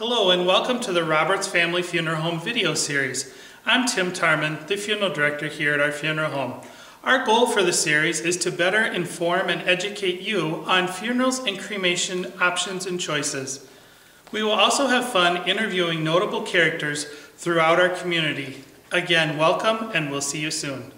Hello and welcome to the Roberts Family Funeral Home video series. I'm Tim Tarmann, the funeral director here at our funeral home. Our goal for the series is to better inform and educate you on funerals and cremation options and choices. We will also have fun interviewing notable characters throughout our community. Again, welcome and we'll see you soon.